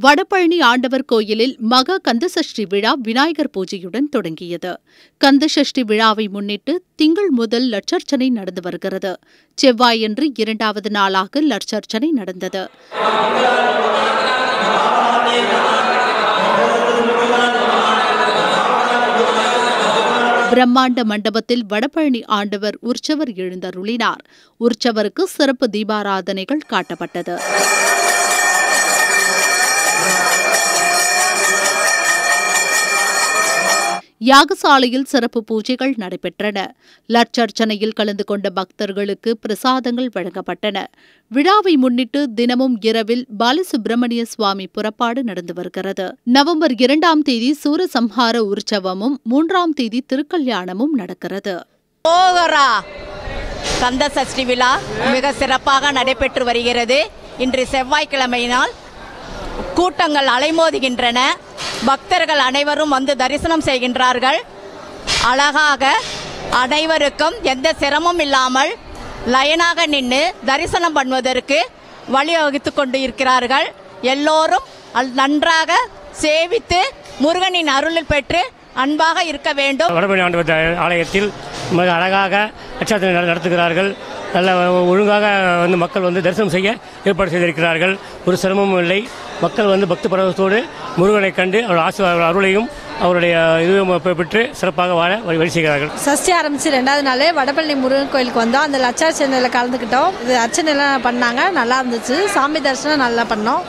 வடபழனி ஆண்டவர் கோயிலில் மகா கந்தசஷ்டி விழா விநாயகர் பூஜையுடன் தொடங்கியது. கந்தசஷ்டி விழாவை முன்னிட்டு திங்கள் முதல் லட்சர்ச்சனை நடந்து வருகிறது. செவ்வாயன்று இரண்டாவது நாளாக லட்சர்ச்சனை நடந்தது. பிரம்மாண்ட மண்டபத்தில் வடபழனி ஆண்டவர் உற்சவர் எழுந்தருளினார். உற்சவருக்கு சிறப்பு தீபாராதனைகள் காட்டப்பட்டது. யாகசாலையில் சிறப்பு பூஜைகள் நடைபெற்றன. லட்சர்ச்சனையில் கலந்து கொண்ட பக்தர்களுக்கு பிரசாதங்கள் வழங்கப்பட்டன. விழாவை முன்னிட்டு தினமும் இரவில் பாலசுப்பிரமணிய சுவாமி புறப்பாடு நடந்து வருகிறது. நவம்பர் இரண்டாம் தேதி சூரசம்ஹார உற்சவமும் மூன்றாம் தேதி திருக்கல்யாணமும் நடக்கிறது. கந்த சஷ்டி விழா மிக சிறப்பாக நடைபெற்று வருகிறது. இன்று செவ்வாய்க்கிழமையினால் கூட்டங்கள் அலைமோதுகின்றன. பக்தர்கள் அனைவரும் வந்து தரிசனம் செய்கின்றார்கள். அழகாக அனைவருக்கும் எந்த சிரமம் இல்லாமல் லயனாக நின்று தரிசனம் பண்ணுவதற்கு வழிவகுத்து கொண்டு இருக்கிறார்கள் எல்லோரும் அல்- நன்றாக சேவித்து முருகனின் அருளில் பெற்று அன்பாக இருக்க வேண்டும். வடபழனி ஆண்டவர் ஆலயத்தில் மிக அழகாக லட்சத்தினை நடத்துகிறார்கள். நல்ல ஒழுங்காக வந்து மக்கள் வந்து தரிசனம் செய்ய ஏற்பாடு செய்திருக்கிறார்கள். ஒரு சிரமமும் இல்லை. மக்கள் வந்து பக்தி பரவத்தோடு முருகனை கண்டு அவர் ஆசீர்வாத அவர் அருளையும் அவருடைய இதுவும் பெற்று சிறப்பாக வாழ வழி வழி செய்கிறார்கள். சஷ்டி ஆரம்பித்து ரெண்டாவது நாள் வடபழனி முருகன் கோயிலுக்கு வந்தோம் அந்த லட்சார்ச்சனையில் கலந்துக்கிட்டோம். இது அர்ச்சனைலாம் பண்ணாங்க. நல்லா இருந்துச்சு. சாமி தரிசனம் நல்லா பண்ணோம்.